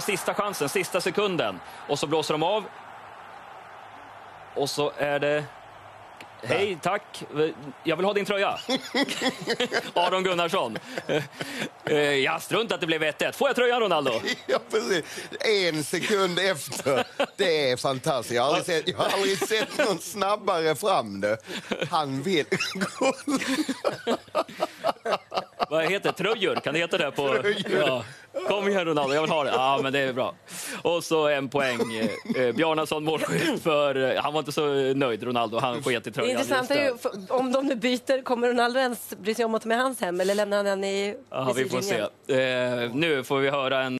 Sista chansen, sista sekunden. Och så blåser de av. Och så är det... Hej, tack. Jag vill ha din tröja. Aron Gunnarsson. Eh, Ja, strunt att det blev 1-1. Får jag tröjan, Ronaldo? Ja, precis. En sekund efter. Det är fantastiskt. Jag har aldrig sett, jag har aldrig sett någon snabbare fram det. Han vill... Vad heter det? Tröjor? Kan det heta det? På... Ja. Kom igen, Ronaldo. Jag vill ha det. Ja, men det är bra. Och så en poäng. Eh, eh, Bjarnason målskytt för... eh, Han var inte så nöjd, Ronaldo. Han sket i Det tröjan. intressanta är ju, för- om de nu byter, kommer Ronaldo ens bry sig om att ta med hans hem eller lämnar han den i Ja, vi får se. Eh, nu får vi höra en